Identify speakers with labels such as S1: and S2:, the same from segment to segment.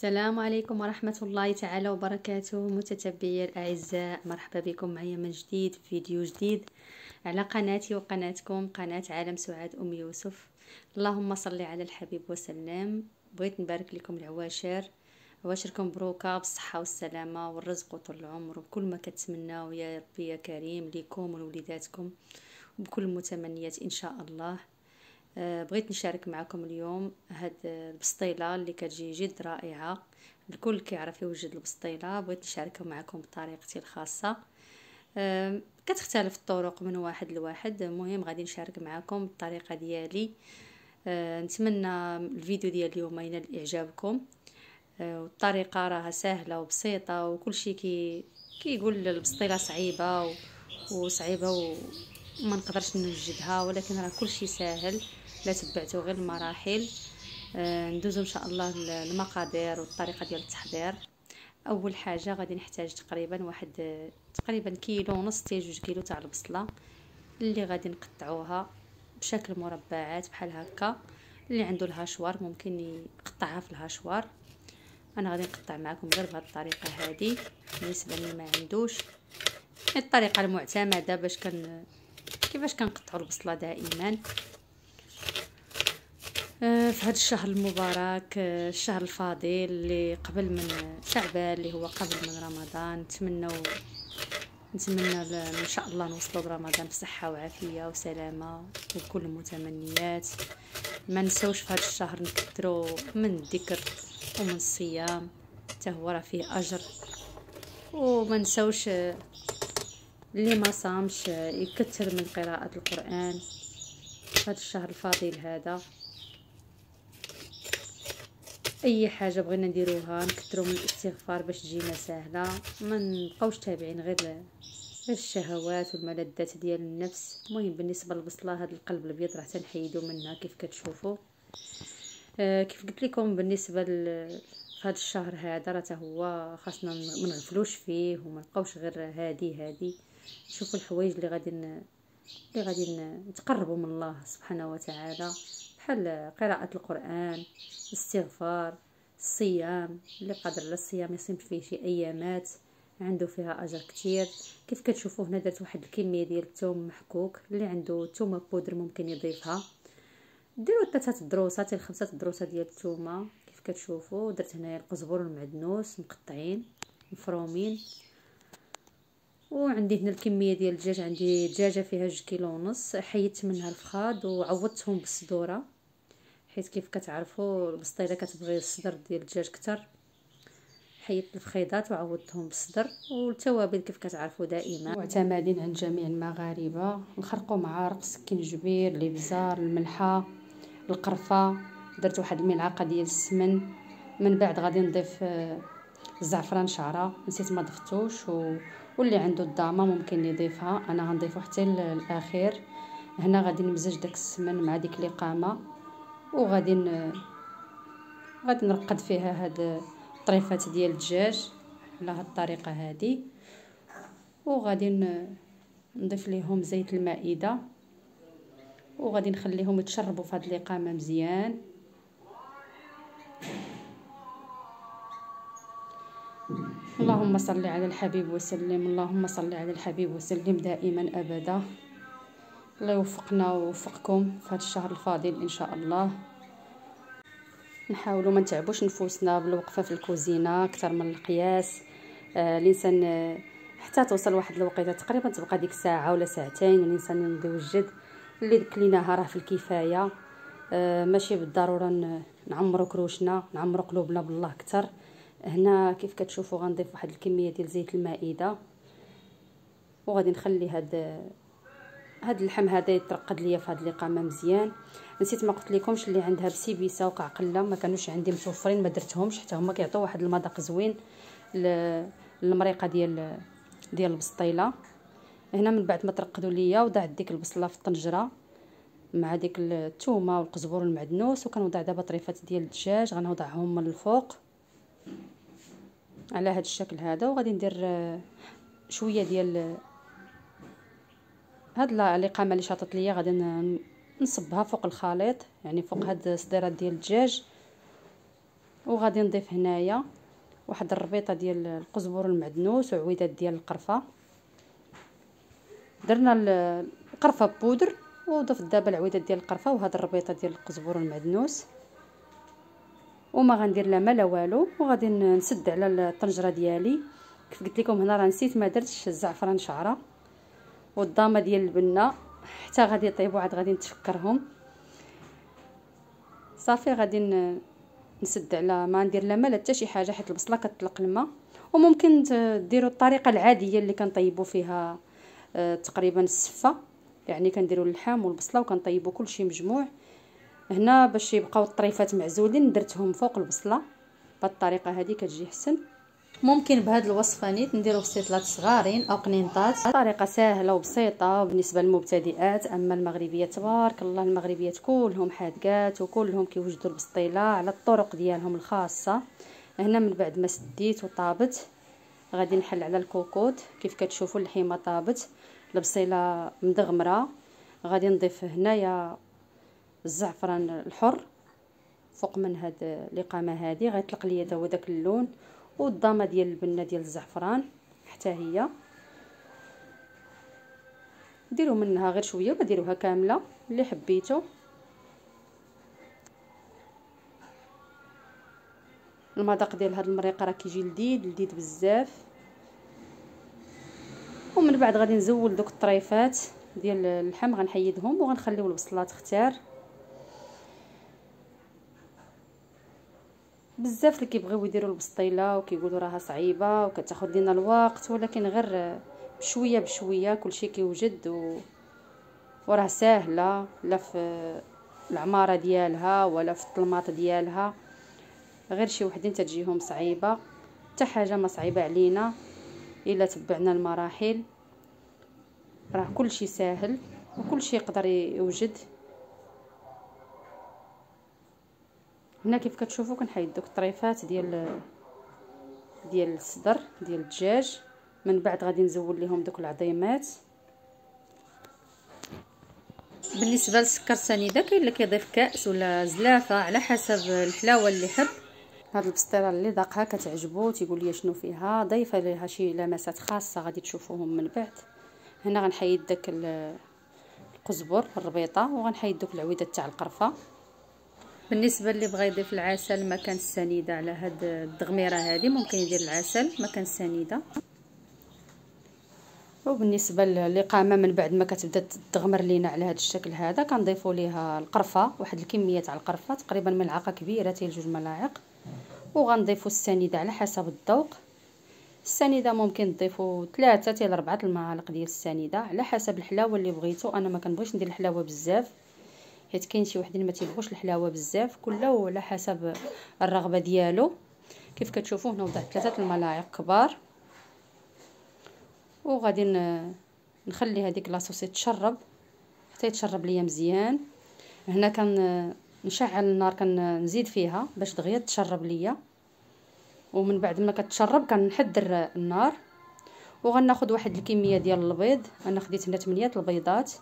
S1: السلام عليكم ورحمة الله تعالى وبركاته متتبعي الأعزاء. مرحبا بكم معي من جديد في فيديو جديد على قناتي وقناتكم قناة عالم سعاد أم يوسف. اللهم صل على الحبيب وسلم. بغيت نبارك لكم العواشر. عواشركم مبروكة بالصحة والسلامة والرزق وطول العمر وكل ما كتمناو يا ربي يا كريم ليكم ولوليداتكم وبكل المتمنيات إن شاء الله. بغيت نشارك معكم اليوم هاد البسطيلة اللي كتجي جد رائعة. الكل كيعرف يوجد البسطيلة بغيت نشاركها معكم بطريقتي الخاصة. آه، كتختلف الطرق من واحد لواحد. المهم غادي نشارك معكم الطريقة ديالي. آه، نتمنى الفيديو ديال اليوم ينال إعجابكم. والطريقة راها سهلة وبسيطة وكل شيء كي كيقول البسطيلة صعيبة وصعيبة وما نقدرش نوجدها ولكن راه كل شيء ساهل. لا تبعتوا غير المراحل. آه ندوزو إن شاء الله المقادير والطريقة ديال التحضير. أول حاجة غادي نحتاج تقريبا واحد تقريبا كيلو ونص حتى جوج كيلو تاع البصلة اللي غادي نقطعوها بشكل مربعات بحال هكا. اللي عنده الهاشوار ممكن يقطعها في الهاشوار. أنا غادي نقطع معكم غير بهذه الطريقة هذه. بالنسبة اللي ما عندوش الطريقة المعتمدة باش كن كيفاش كنقطعوا البصلة دائما. آه، في هذا الشهر المبارك آه، الشهر الفاضل اللي قبل من شعبان اللي هو قبل من رمضان. نتمنى نتمنى إن شاء الله نوصلوا برمضان بصحة وعافية وسلامة وكل المتمنيات. ما نسوش في هذا الشهر نكثروا من الذكر ومن الصيام حتى هو راه فيه أجر. وما نسوش آه، اللي ما صامش يكثر من قراءة القرآن. في هذا الشهر الفاضل هذا. أي حاجة بغينا نديروها نكثروا من الاستغفار باش تجينا سهله ما نبقاوش تابعين غير الشهوات والملذات ديال النفس. المهم بالنسبة للبصلة هذا القلب الأبيض راه تنحيدو منها كيف كتشوفوا. آه كيف قلت لكم بالنسبة هذا الشهر هذا راه هو خاصنا ما نغفلوش فيه وما نبقاوش غير هادي هادي. نشوفوا الحوايج اللي غادي اللي غادي نتقربوا من الله سبحانه وتعالى. بحال قراءة القرآن الاستغفار الصيام اللي قادر على الصيام يصيم فيه شي أيامات عنده فيها أجر كتير. كيف كتشوفوا هنا درت واحد الكمية ديال الثوم محكوك اللي عنده ثومه بودر ممكن يضيفها. ديروا ثلاثة دروسات حتى خمسة دروسات ديال الثومه كيف كتشوفوا درت هنايا القزبر والمعدنوس مقطعين مفرومين. وعندي هنا الكمية ديال الدجاج عندي دجاجه فيها جوج كيلو ونص. حيدت منها الفخاد وعوضتهم بالصدورة حيت كيف كتعرفوا البسطيله كتبغي الصدر ديال الدجاج كتر حيدت الفخيضات وعوضتهم بالصدر والتوابل كيف كتعرفوا دائما. معتمدين عند جميع المغاربة نخرقوا مع رق سكينجبير الإبزار الملحة القرفة. درت واحد الملعقة ديال السمن. من بعد غادي نضيف آه، الزعفران شعرة. نسيت ما ضفتوش و... واللي عنده الضامه ممكن يضيفها. أنا غنضيفو حتى الأخير. هنا غادي نمزج داك السمن مع ديك الاقامه وغادي ن... غادي نرقد فيها هاد الطريفات ديال الدجاج على هاد الطريقة هادي. وغادي ن... نضيف ليهم زيت المائدة. وغادي نخليهم يتشربوا في هاد الاقامه مزيان. اللهم صل على الحبيب وسلم اللهم صل على الحبيب وسلم دائما أبدا. الله يوفقنا ويوفقكم في هذا الشهر الفاضل إن شاء الله. نحاولوا ما نتعبوش نفوسنا بالوقفة في الكوزينة أكثر من القياس. آه الإنسان آه حتى توصل واحد الوقيتة تقريبا تبقى ديك ساعة ولا ساعتين الإنسان ينضي وجد اللي كليناها راه في الكفاية. آه ماشي بالضرورة نعمرو كروشنا نعمرو قلوبنا بالله أكثر. هنا كيف كتشوفوا غنضيف واحد الكمية ديال زيت المائدة. وغادي نخلي هاد هاد اللحم هذا يترقد ليا في هاد الإقامة مزيان. نسيت ما قلت لكمش اللي عندها بسيبيسة وقعقله ما كانوش عندي متوفرين ما درتهمش حتى هما كيعطيو واحد المذاق زوين للمريقة ديال ديال البسطيلة. هنا من بعد ما ترقدوا ليا وضعت ديك البصلة في الطنجرة مع ديك الثومه والقزبر والمعدنوس وكنوضع دابا طريفات ديال الدجاج غنوضعهم من الفوق. على هذا الشكل هذا وغادي ندير آه، شوية ديال هاد الاقامه اللي شاطت ليا غادي نصبها فوق الخليط يعني فوق هاد الصديرات ديال الدجاج. وغادي نضيف هنايا واحد الربيطة ديال القزبر المعدنوس وعويدات ديال القرفة. درنا القرفة بودر وضفت دابا العويدات ديال القرفة وهاد الربيطة ديال القزبر المعدنوس. وما غندير لا ما لا والو وغادي نسد على الطنجرة ديالي. كيف قلت لكم هنا راه نسيت ما درتش الزعفران شعرة. والضامة ديال البنة حتى غادي يطيبوا عاد غادي نتفكرهم صافي غادي نسد على ما ندير لا ما لا حتى شي حاجة حيت البصلة كتطلق الماء. وممكن ديروا الطريقة العادية اللي كنطيبوا فيها آه، تقريبا السفة. يعني كنديروا اللحم والبصلة وكنطيبوا كلشي مجموع. هنا باش يبقاو الطريفات معزولين درتهم فوق البصلة. بهذه الطريقة هذه كتجي حسن. ممكن بهاد الوصفة نيت نديرو بسيطلات صغارين أو قنينطات. طريقة سهلة وبسيطة بالنسبة للمبتدئات. أما المغربيات تبارك الله المغربيات كلهم حادقات وكلهم كيوجدوا البسطيلة على الطرق ديالهم الخاصة. هنا من بعد ما سديت وطابت. غادي نحل على الكوكوط كيف كتشوفوا اللحيمة طابت. البصيله مدغمرة. غادي نضيف هنايا الزعفران الحر فوق من هاد الإقامة هذه غيطلق ليا تا هو داك اللون والضامة ديال البنة ديال الزعفران حتى هي. ديروا منها غير شوية ولا ديروها كاملة اللي حبيتو. المذاق ديال هاد المريقة راه كيجي لذيذ لذيذ بزاف. ومن بعد غادي نزول دوك الطريفات ديال اللحم غنحيدهم وغنخليو البصلات تختار بزاف اللي كيبغيو يديروا البسطيلة وكيقولوا راها صعيبة وكتاخذ لنا الوقت ولكن غير بشوية بشوية كلشي كيوجد و... وراه ساهلة لا في العمارة ديالها ولا في الطلماط ديالها. غير شي وحدين تجيهم صعيبة حتى حاجة ما صعيبة علينا إلا تبعنا المراحل. راه كلشي ساهل وكلشي يقدر يوجد. هنا كيف كتشوفوا كنحيد دوك الطريفات ديال ديال الصدر ديال الدجاج. من بعد غادي نزول لهم دوك العظيمات بالنسبة للسكر سنيده كاين اللي كيضيف كأس ولا زلافة على حسب الحلاوة اللي يحب هاد البسطيره اللي ذاقها كتعجبو تيقول لي شنو فيها؟ ضيفة ليها شي لمسات خاصة غادي تشوفوهم من بعد. هنا غنحيد داك القزبر الربيطة وغنحيد دوك العويدات تاع القرفة. بالنسبة اللي بغى يضيف العسل مكان السنيده على هاد الدغميرة هذه ممكن يدير العسل مكان السنيده وبالنسبة للاقامه من بعد ما كتبدأ تدغمر لينا على هذا الشكل هذا كنضيفوا ليها القرفة واحد الكمية تاع القرفة تقريبا ملعقة كبيرة حتى جوج ملاعق. وغنضيفوا السنيدة على حسب الذوق. السنيدة ممكن تضيفوا ثلاثة حتى لأربعة المعالق ديال السنيدة على حسب الحلاوة اللي بغيتو. أنا ما كنبغيش ندير الحلاوة بزاف. حيت كاين شي وحدين ما تيبغوش الحلاوة بزاف كله على حسب الرغبة ديالو. كيف كتشوفوا هنا وضعت ثلاثة الملاعق كبار. وغادي نخلي هذيك لاصوص تشرب حتى يتشرب ليا مزيان. هنا كان نشعل النار كنزيد فيها باش دغيا تشرب ليا. ومن بعد ما كتشرب كنحدر النار. وغناخذ واحد الكمية ديال البيض. أنا خديت هنا 8 البيضات.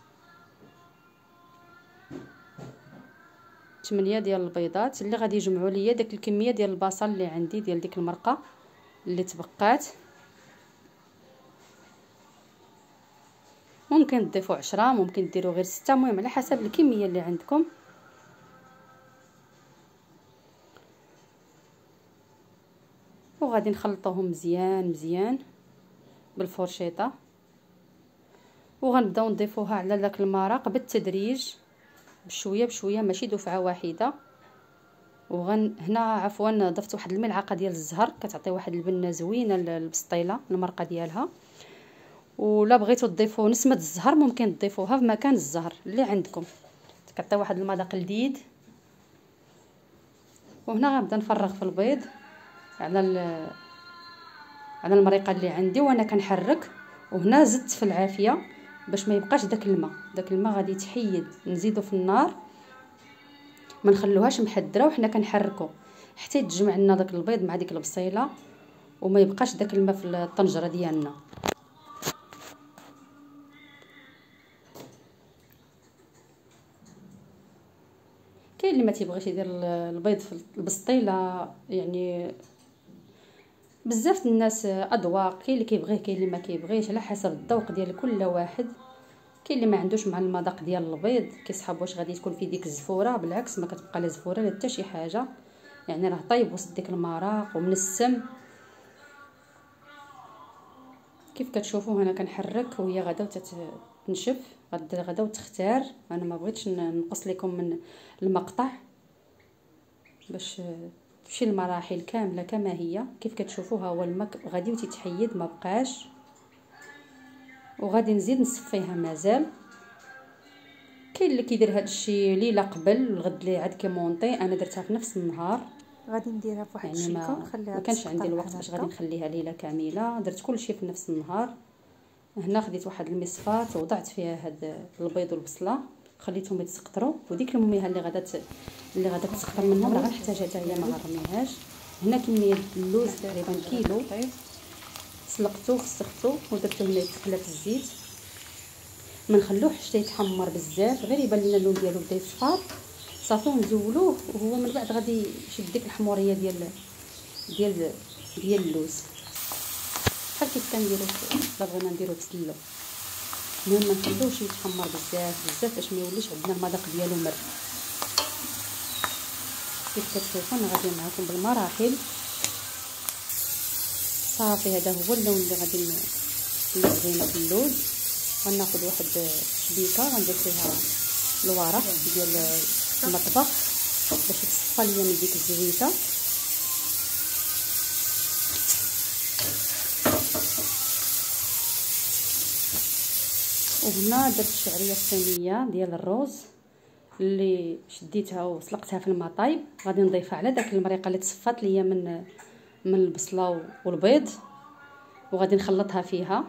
S1: 8 ديال البيضات اللي غادي يجمعوا ليا داك الكمية ديال البصل اللي عندي ديال ديك المرقة اللي تبقات. ممكن تضيفوا عشرة ممكن ديروا غير ستة المهم على حسب الكمية اللي عندكم. وغادي نخلطوهم مزيان مزيان بالفرشيطة. وغنبداو نضيفوها على داك المرق بالتدريج. بشوية بشوية ماشي دفعة واحدة. وغن هنا عفوا ضفت واحد الملعقة ديال الزهر كتعطي واحد البنة زوينة للبسطيلة المرقة ديالها. ولا بغيتو تضيفوا نسمة الزهر ممكن تضيفوها في مكان الزهر اللي عندكم. كتعطي واحد المذاق لذيذ وهنا غنبدا نفرغ في البيض على على المريقة اللي عندي وأنا كنحرك. وهنا زدت في العافية. باش ما يبقاش داك الماء. داك الماء غادي يتحيد نزيدو في النار ما نخلوهاش محدره وحنا كنحركو. حتى يتجمع لنا داك البيض مع ديك البصيلة وما يبقاش داك الماء في الطنجرة ديالنا. كاين اللي ما تيبغيش يدير البيض في البسطيله يعني بزاف الناس أذواق كاين اللي كيبغيه كاين اللي ما كيبغيش على حسب الذوق ديال كل واحد. كاين اللي ما عندوش مع المذاق ديال البيض كيصحاب واش غادي تكون فيه ديك الزفورة بالعكس ما كتبقى لا زفورة لا حتى شي حاجة. يعني راه طيب وسط ديك المراق ومنسم كيف كتشوفوا هنا كنحرك وهي غدا تنشف غدا غدا وتختار. أنا ما بغيتش نقص لكم من المقطع. باش تمشي المراحل كاملة كما هي كيف كتشوفوا ها هو الماء غادي وتتحيد ما بقاش وغادي نزيد نصفيها مازال. كاين اللي كيدير هذا الشيء ليلة قبل الغد اللي عاد كيمونطي أنا درتها في نفس النهار.
S2: غادي نديرها في واحد
S1: يعني ما, ما كانش عندي الوقت باش غادي نخليها ليلة كاملة. درت كل شيء في نفس النهار. هنا خديت واحد المصفات وضعت فيها هاد البيض والبصلة. خليتهم يتسقطروا وديك الموميها اللي غادا اللي غادا تسقطر منهم راه غنحتاجها حتى هي ما غنرميهاش هنا كمية اللوز تقريبا كيلو. سلقته خسختو ودرتو هنا يتقلى في الزيت. ما نخلوه حتى يتحمر بزاف. غير يبان لنا اللون ديالو بدا يصفر صافي نزولوه وهو من بعد غادي يشد ديك الحمورية ديال ديال ديال اللوز. بحال كيف كنديرو بغينا نديرو بسلو المهم ما نخلوهش يتحمر بزاف بزاف باش ما يوليش عندنا المذاق ديالو مر كيف كتشوفوا أنا غادي معكم بالمراحل. صافي هذا هو اللون اللي غادي نزينو في اللوز غناخذ واحد شبيكة غندير فيها الورق ديال المطبخ باش تصفى ليا من ديك الزويته وهنا درت الشعرية الثانية ديال الروز اللي شديتها وسلقتها في الماء طايب غادي نضيفها على داك المريقة اللي تصفات ليا من من البصلة والبيض. وغادي نخلطها فيها.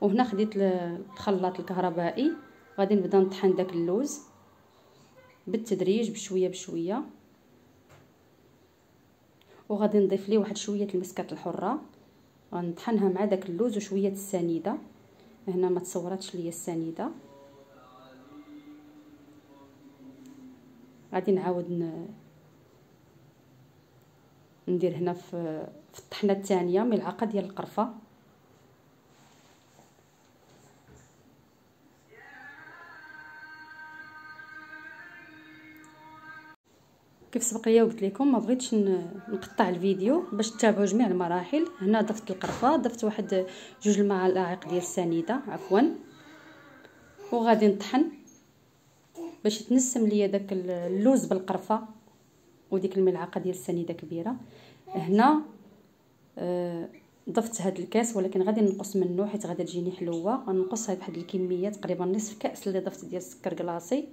S1: وهنا خديت الخلاط الكهربائي. غادي نبدا نطحن داك اللوز بالتدريج بشوية بشوية. وغادي نضيف ليه واحد شوية المسكات الحرة. غنطحنها مع داك اللوز وشوية السنيدة. هنا ما تصوراتش ليا السنيدة غادي نعاود. ندير هنا في الطحنة الثانية ملعقة ديال القرفة كيف سبق ليا وقلت لكم ما بغيتش نقطع الفيديو باش تتابعوا جميع المراحل. هنا ضفت القرفة ضفت واحد جوج المعالق ديال السنيدة عفوا. وغادي نطحن باش يتنسم ليا داك اللوز بالقرفة وديك الملعقة ديال السنيدة كبيرة. هنا آه ضفت هاد الكاس ولكن غادي نقص منه حيت غادي تجيني حلوة. غنقصها بواحد الكمية تقريبا نصف كأس اللي ضفت ديال السكر كلاصي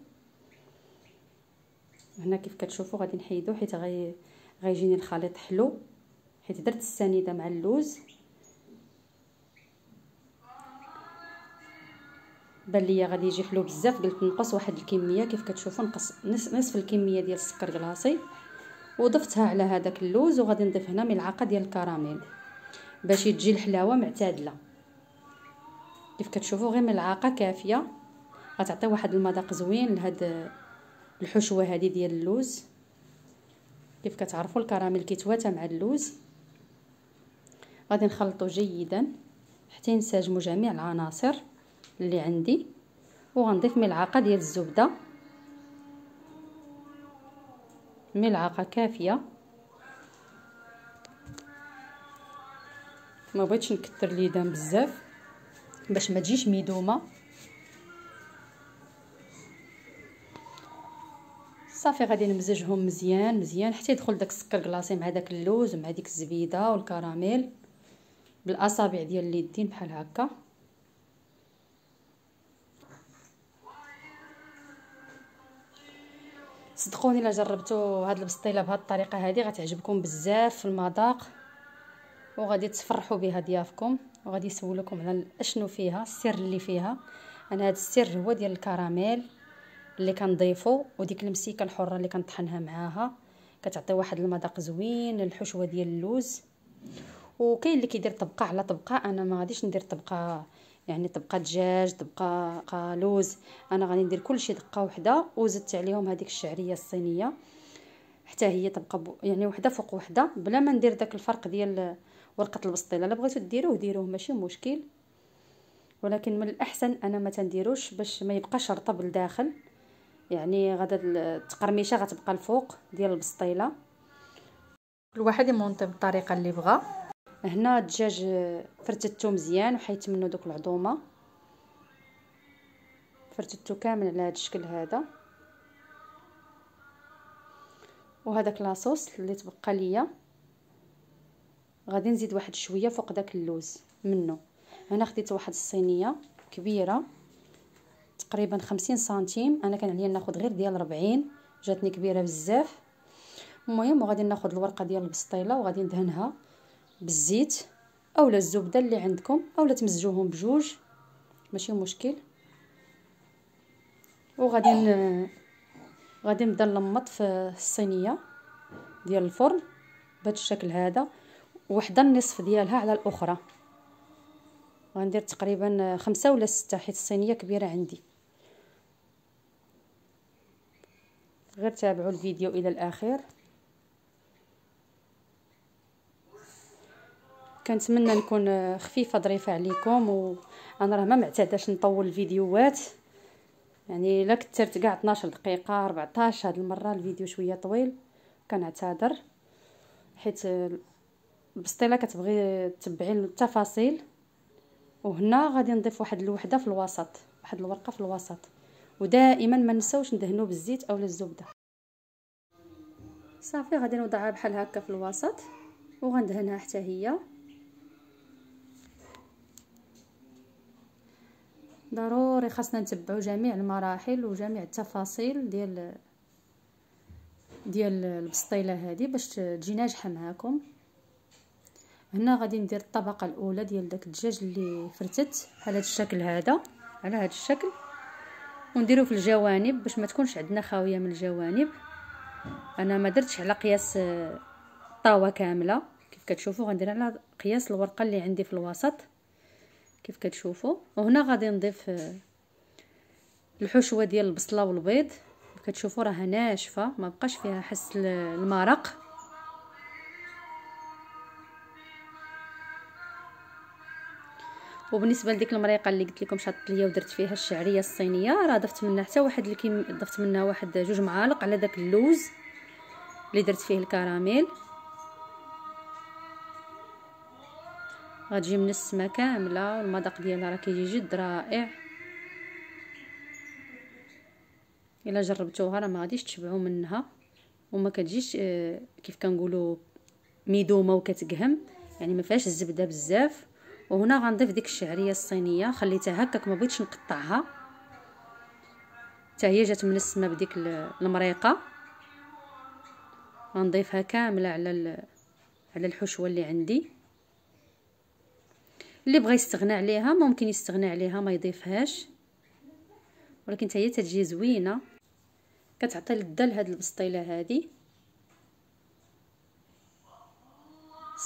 S1: هنا كيف كتشوفوا غادي نحيدو حيت غي غيجيني الخليط حلو. حيت درت السنيدة مع اللوز. بان ليا غادي يجي حلو بزاف قلت نقص واحد الكمية. كيف كتشوفوا نقص نصف الكمية ديال السكر كلاصي وضفتها على هذاك اللوز وغادي نضيف هنا ملعقة ديال الكراميل. باش تجي الحلاوة معتدله كيف كتشوفوا غير ملعقة كافية. غتعطي واحد المذاق زوين لهاد الحشوة هذه ديال اللوز. كيف كتعرفوا الكراميل كيتواتى مع اللوز. غادي نخلطو جيدا حتى ينسجموا جميع العناصر اللي عندي. وغنضيف ملعقة ديال الزبدة. ملعقة كافية. ما بغيتش نكثر ليدان بزاف باش ما تجيش ميدومة. صافي غادي نمزجهم مزيان مزيان حتى يدخل داك السكر كلاصي مع داك اللوز مع ديك الزبيدة والكراميل بالأصابع ديال اليدين بحال هكا. صدقوني إلا جربتوا هاد البسطيلة بهاد الطريقة هذه غتعجبكم بزاف في المذاق وغادي تفرحوا بها ضيافكم وغادي يسولوكم على أشنو فيها السر اللي فيها. أنا هاد السر هو ديال الكراميل. اللي كنضيفو وديك المسيكة الحرة اللي كنطحنها معاها. كتعطي واحد المذاق زوين الحشوة ديال اللوز. وكاين اللي كيدير طبقة على طبقة. أنا ما غاديش ندير طبقة يعني طبقة دجاج طبقة لوز. أنا غادي ندير كلشي دقة وحدة وزدت عليهم هذيك الشعرية الصينية. حتى هي تبقى يعني وحدة فوق وحدة. بلا ما ندير داك الفرق ديال ورقة البسطيلة. الا بغيتو ديروه ديروه ماشي مشكل. ولكن من الأحسن أنا ما تنديروش باش ما يبقاش رطب لداخل. يعني غادا التقرميشه غتبقى الفوق ديال البسطيله. كل واحد يمونطي بالطريقة اللي بغا. هنا الدجاج فرتتو مزيان وحيت منه دوك العظومة. فرتتو كامل على هذا الشكل هذا. وهذاك لاصوص اللي تبقى ليا. غادي نزيد واحد شوية فوق داك اللوز منه هنا خديت واحد الصينية كبيرة. تقريبا خمسين سنتيم. أنا كان عليا ناخذ غير ديال ربعين. جاتني كبيرة بزاف. المهم وغادي ناخذ الورقة ديال البسطيلة وغادي ندهنها بالزيت اولا الزبدة اللي عندكم اولا تمزجوهم بجوج. ماشي مشكل. وغادي ن... غادي نبدأ نلمط في الصينية ديال الفرن بهذا الشكل هذا وحدة النصف ديالها على الأخرى. غندير تقريبا خمسة ولا ستة حيت الصينية كبيرة عندي. غير تابعوا الفيديو إلى الاخير كنتمنى نكون خفيفة ظريفة عليكم وأنا راه ما معتاداش نطول الفيديوهات. يعني لا كثرت كاع 12 دقيقة 14 هاد المرة الفيديو شوية طويل كنعتذر. حيت البسطيله كتبغي تتبعي التفاصيل. وهنا غادي نضيف واحد الوحده في الوسط واحد الورقه في الوسط. ودائما ما نساوش ندهنو بالزيت اولا الزبدة. صافي غادي نوضعها بحال هكا في الوسط وغندهنها حتى هي. ضروري خاصنا نتبعوا جميع المراحل وجميع التفاصيل ديال ديال البسطيلة هذه باش تجي ناجحة معاكم. هنا غادي ندير الطبقة الأولى ديال داك الدجاج اللي فرتت على هذا الشكل هذا على هذا الشكل. ونديرو في الجوانب باش ما تكونش عندنا خاوية من الجوانب. أنا ما درتش على قياس الطاوه كاملة. كيف كتشوفوا غندير على قياس الورقة اللي عندي في الوسط. كيف كتشوفوا. وهنا غادي نضيف الحشوة ديال البصلة والبيض. كتشوفوا راها ناشفة ما بقاش فيها حس المرق. وبالنسبة لديك المريقة اللي قلت لكم شاطت ليا ودرت فيها الشعرية الصينية راه ضفت منها حتى واحد الكيم ضفت منها واحد جوج معالق على داك اللوز اللي درت فيه الكراميل. غتجي من السما كاملة والمذاق ديالها راه كيجي جد رائع. إلا جربتوها راه ما غاديش تشبعوا منها وما كتجيش آه، كيف كنقولوا ميدومة وكتقهم. يعني ما فيهاش الزبدة بزاف. وهنا غنضيف ديك الشعرية الصينية. خليتها هكاك ما بغيتش نقطعها. حتى هي جات من السما بديك المريقة. غنضيفها كاملة على على الحشوة اللي عندي. اللي بغى يستغنى عليها ممكن يستغنى عليها ما يضيفهاش. ولكن حتى هي تجي زوينة. كتعطي لذه لهاد البسطيلة هذه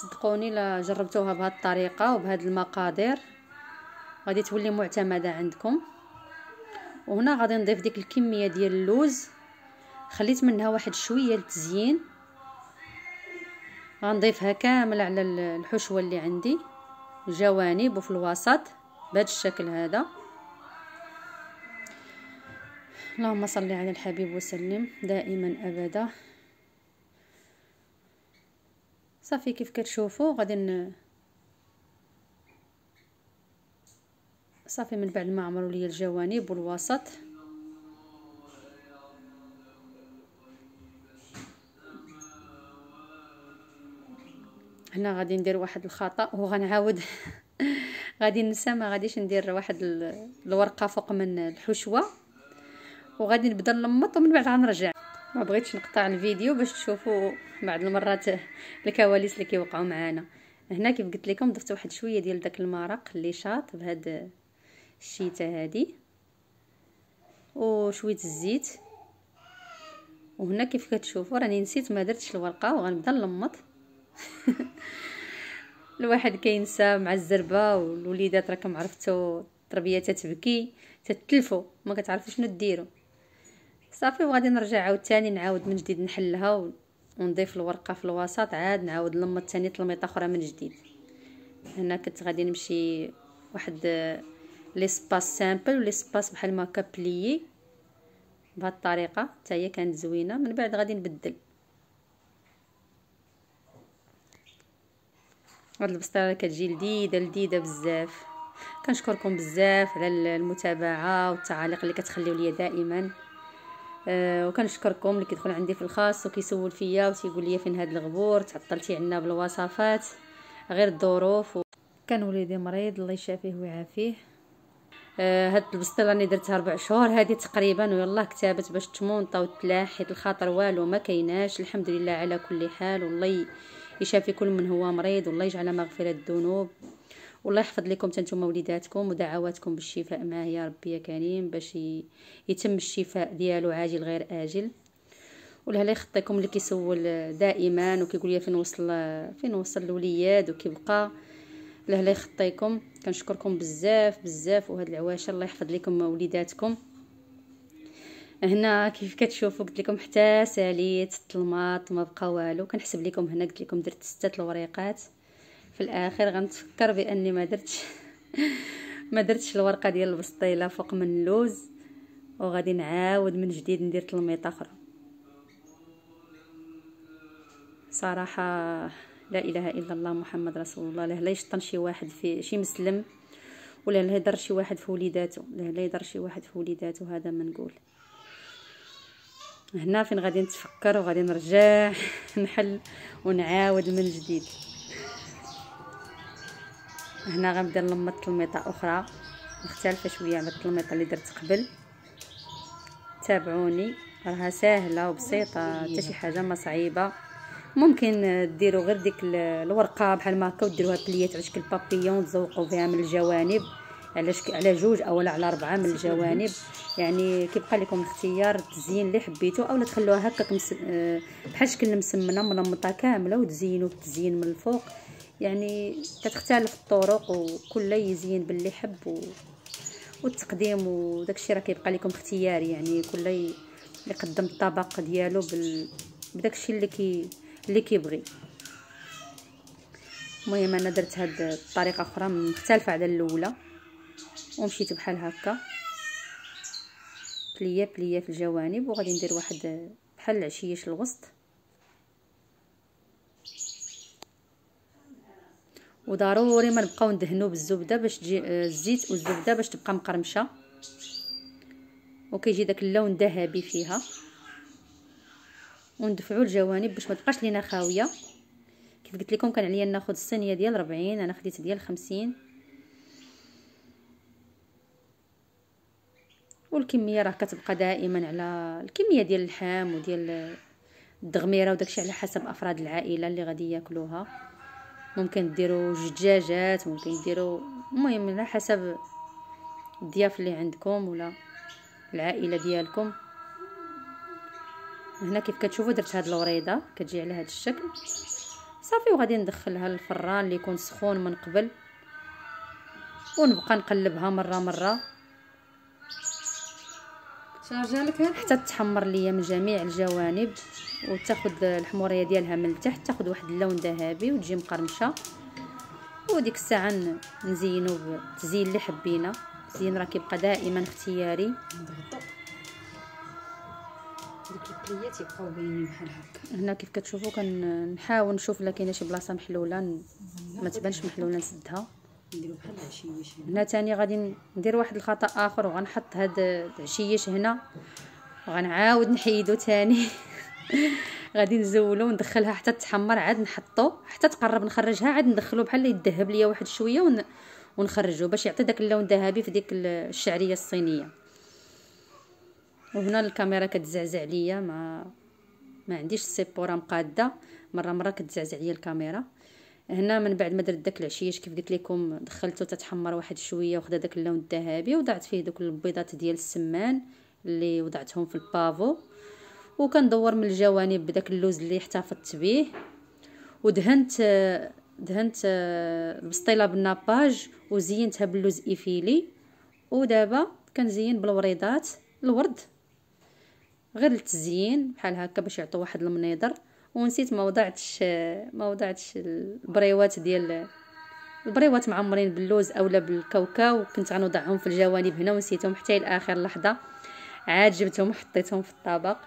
S1: صدقوني لا جربتوها بهذه الطريقة وبهذه المقادير. غادي تولي معتمدة عندكم. وهنا غادي نضيف ديك الكمية ديال اللوز. خليت منها واحد شوية للتزيين غنضيفها كامل على الحشوة اللي عندي. الجوانب وفي الوسط بهذا الشكل هذا. اللهم صل على الحبيب وسلم. دائما أبدا. صافي كيف كتشوفوا غادي ن... صافي من بعد ما عمروا لي الجوانب والوسط. هنا غادي ندير واحد الخطأ وغنعاود. غادي ننسى ما غاديش ندير واحد الورقة فوق من الحشوة. وغادي نبدأ نلمط ومن بعد غنرجع. ما بغيتش نقطع الفيديو باش تشوفوا بعض المرات الكواليس اللي كيوقعوا معانا. هنا كيف قلت لكم ضفت واحد شوية ديال داك المرق اللي شاط بهاد الشيته هادي وشوية الزيت. وهنا كيف كتشوفوا راني نسيت ما درتش الورقة وغنبدا نلمط. الواحد كينسى مع الزربة والوليدات راكم عرفتوا التربية تتبكي تتلفوا ما كتعرفوا شنو ديروا صافي وغادي نرجع عاوتاني نعاود من جديد نحلها ونضيف الورقة في الوسط. عاد نعاود نلمط ثاني تلميطة أخرى من جديد. هنا كنت غادي نمشي واحد les espaces simples و les espaces بحال ما بليي بهاد الطريقة حتى هي كانت زوينة. من بعد غادي نبدل. هاد البسطيله كتجي لذيذة لذيذة بزاف. كنشكركم بزاف على المتابعة والتعاليق اللي كتخليو ليا دائما. أه وكنشكركم اللي كيدخل عندي في الخاص وكيسول فيا وتيقول لي فين هاد الغبور تعطلتي عنا بالوصفات غير الظروف و... كان وليدي مريض الله يشافيه ويعافيه. آه هاد البسطة راني درتها ربع شهور هذه تقريبا ويلا كتابت باش تمونطا وتلاح حيت الخاطر والو ما كايناش الحمد لله على كل حال والله يشافي كل من هو مريض والله يجعل مغفرة الذنوب. والله يحفظ لكم تنتوما وليداتكم ودعواتكم بالشفاء. معاه يا ربي يا كريم باش يتم الشفاء ديالو عاجل غير آجل. ولهلا يخطيكم اللي كيسول دائما وكيقول لي فين وصل فين وصل الوليد وكيبقى. لهلا يخطيكم. كنشكركم بزاف بزاف وهاد العواشر. الله يحفظ لكم وليداتكم. هنا كيف كتشوفوا قلت لكم حتى ساليت الطلماط ما بقى والو. كنحسب لكم هنا قلت لكم درت ستة الوريقات. في الآخر غنتفكر بأني ما درتش ما درتش الورقة ديال البسطيله فوق من اللوز وغادي نعاود من جديد ندير تلميطة أخرى. صراحة لا إله إلا الله محمد رسول الله لا يشطن شي واحد في شي مسلم ولا لا يضر شي واحد في وليداتو لا لا يضر شي واحد في وليداتو هذا ما نقول. هنا فين غادي نتفكر وغادي نرجع نحل ونعاود من جديد. هنا غنبدا نلمط تلميطة أخرى. مختلفه شوية على التلميطة اللي درت قبل. تابعوني. راها سهله وبسيطة حتى شي حاجة ما صعيبة. ممكن ديروا غير ديك الورقة بحال ما هكا وديروها بليات على شكل بابيون تزوقوا فيها من الجوانب. على شك... على جوج اولا على أربعة من الجوانب. يعني كيبقى لكم الاختيار التزيين اللي حبيتو اولا تخلوها هكاك مس... آه، بحال شكل مسمنة منمطة كاملة وتزينوا بالتزيين من الفوق. يعني كتختلف الطرق وكل يزين باللي حب و... والتقديم وداكشي راه كيبقى لكم اختياري. يعني كل يقدم الطبق ديالو بال... بداكشي اللي كي اللي كيبغي. المهم أنا درت هاد الطريقة أخرى مختلفة على الأولى ومشيت بحال هكا. بلية بلية في الجوانب وغادي ندير واحد بحال العشيش الوسط. وضروري ما نبقاو ندهنو بالزبدة باش تجي آه، الزيت والزبدة باش تبقى مقرمشة. وكيجي داك اللون ذهبي فيها. وندفعوا الجوانب باش ما تبقاش لينا خاوية. كيف قلت لكم كان عليا ناخذ الصينية ديال 40 أنا خديت ديال 50 والكمية راه كتبقى دائما على الكمية ديال اللحم وديال الدغميرة وداكشي على حسب أفراد العائلة اللي غادي ياكلوها. ممكن ديروا دجاجات ممكن ديروا المهم على حسب الضياف اللي عندكم ولا العائلة ديالكم. هنا كيف كتشوفوا درت هاد الوريضه كتجي على هاد الشكل. صافي وغادي ندخلها للفران اللي يكون سخون من قبل ونبقى نقلبها مرة مرة. حتى تحمر ليا من جميع الجوانب وتاخد الحمورية ديالها من التحت تاخد واحد اللون ذهبي وتجي مقرمشة. وديك الساعة نزينو بالتزيين اللي حبينا. التزيين راه كيبقى دائما اختياري.
S2: البليات يبقاو باينين بحال هكا.
S1: هنا كيف كتشوفوا كنحاول نشوف لا كاينة شي بلاصة محلولة ما تبانش محلولة نسدها.
S2: نديرو بحال العشيش
S1: هنا تاني غادي ندير واحد الخطأ آخر وغنحط هاد العشيش هنا. وغنعاود نحيدو تاني. غادي نزولو وندخلها حتى تحمر عاد نحطو. حتى تقرب نخرجها عاد ندخلو بحال يذهب ليا واحد شوية ون... ونخرجو باش يعطي داك اللون الذهبي في ديك الشعرية الصينية. وهنا الكاميرا كتزعزع ليا ما ما عنديش السيبورة مقادة. مرة مرة كتزعزع ليا الكاميرا. هنا من بعد ما درت داك العشيش كيف قلت لكم دخلته تتحمر واحد شوية وخدا داك اللون الذهبي وضعت فيه دوك البيضات ديال السمان اللي وضعتهم في ال pavot. وكندور من الجوانب بداك اللوز اللي احتفظت به. ودهنت دهنت آه، البسطيله بال nappage وزينتها باللوز effilées. ودابا كنزين بالوريضات الورد. غير التزيين بحال هكا باش يعطوا واحد المنيضر. ونسيت ما وضعتش ما وضعتش البريوات ديال البريوات معمرين باللوز اولا بالكاوكاو. كنت غنوضعهم في الجوانب هنا ونسيتهم حتى لاخر لحظة. عاد جبتهم وحطيتهم في الطبق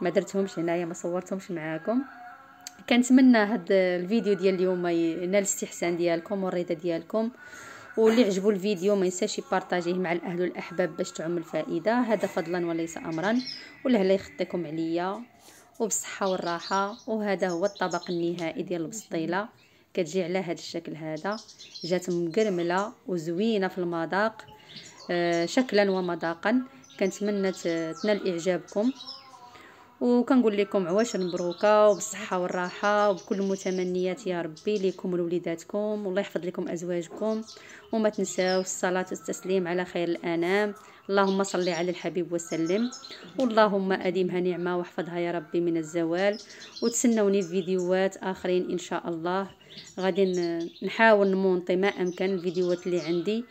S1: ما درتهمش هنايا ما صورتهمش معاكم. كنتمنى هاد الفيديو ديال اليوم ينال الاستحسان ديالكم والرضا ديالكم. واللي عجبو الفيديو ما ينساش يبارطاجيه مع الأهل والأحباب باش تعم الفائدة. هذا فضلا وليس امرا. ولهلا يخطيكم عليا. وبالصحة والراحة. وهذا هو الطبق النهائي ديال البسطيلة. كتجي على هذا الشكل هذا. جات مقرملة وزوينة في المذاق. آه شكلا ومذاقا. كنتمنى تنال إعجابكم. وكنقول لكم عواشر مبروكة. وبالصحة والراحة. وبكل المتمنيات يا ربي ليكم ولوليداتكم. والله يحفظ لكم أزواجكم. وما تنساو الصلاة والتسليم على خير الأنام. اللهم صل على الحبيب وسلم. واللهم اديمها نعمة واحفظها يا ربي من الزوال. وتسنوني في فيديوهات آخرين إن شاء الله. غادي نحاول نمونطي ما أمكن الفيديوهات اللي عندي.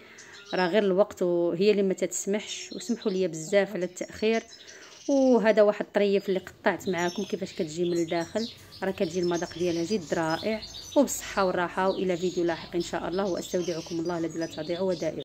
S1: راه غير الوقت وهي اللي ما تتسمحش. وسمحوا لي بزاف على التأخير. وهذا واحد الطريف اللي قطعت معاكم كيفاش كتجي من الداخل. راه كتجي المذاق ديالها جد رائع. وبالصحة والراحة. وإلى فيديو لاحق إن شاء الله. وأستودعكم الله الذي لا تضيع. ودائع